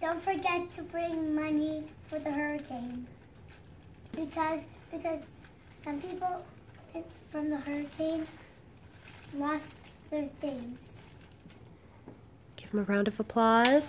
don't forget to bring money for the hurricane. Because because some people from the hurricane lost their things. Give them a round of applause.